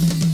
Chiusa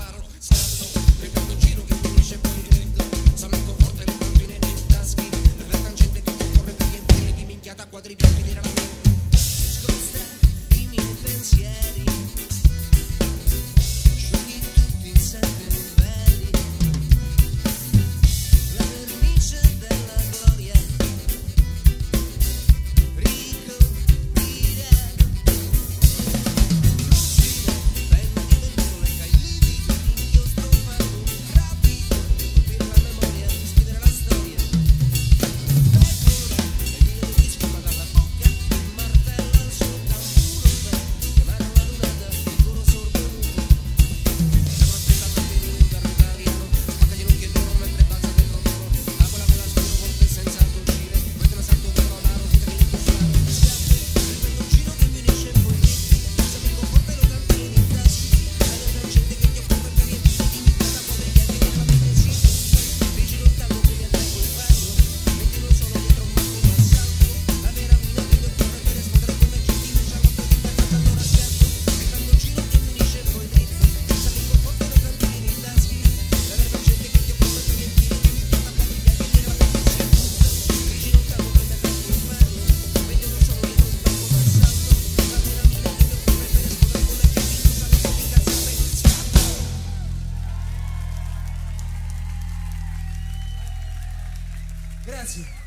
grido sparo Scatto, riprendo un dancing.